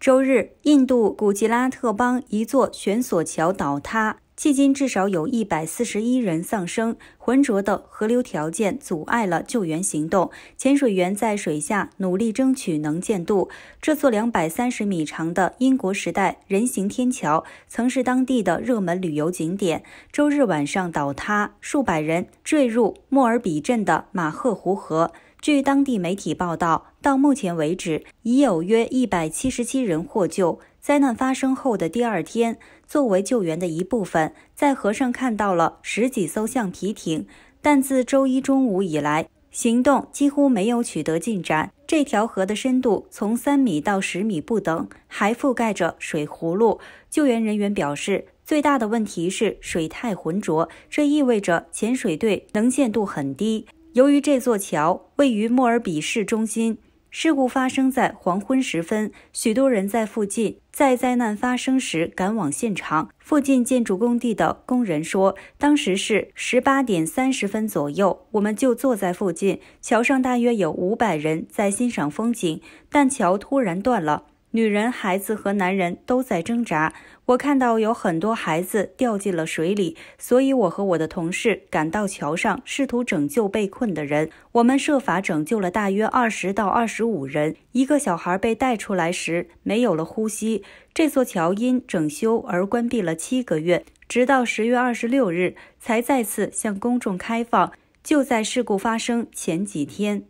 周日，印度古吉拉特邦一座悬索桥倒塌，迄今至少有一百四十一人丧生。浑浊的河流条件阻碍了救援行动，潜水员在水下努力争取能见度。这座两百三十米长的英国时代人行天桥曾是当地的热门旅游景点，周日晚上倒塌，数百人坠入莫尔比镇的马赫湖河。据当地媒体报道，到目前为止，已有约一百七十七人获救。灾难发生后的第二天，作为救援的一部分，在河上看到了十几艘橡皮艇。但自周一中午以来，行动几乎没有取得进展。这条河的深度从三米到十米不等，还覆盖着水葫芦。救援人员表示，最大的问题是水太浑浊，这意味着潜水队能见度很低。由于这座桥位于莫尔比市中心，事故发生在黄昏时分，许多人在附近。在灾难发生时赶往现场。附近建筑工地的工人说，当时是十八点三十分左右，我们就坐在附近，桥上大约有五百人在欣赏风景，但桥突然断了。女人、孩子和男人都在挣扎。我看到有很多孩子掉进了水里，所以我和我的同事赶到桥上，试图拯救被困的人。我们设法拯救了大约二十到二十五人。一个小孩被带出来时没有了呼吸。这座桥因整修而关闭了七个月，直到十月二十六日才再次向公众开放。就在事故发生前几天。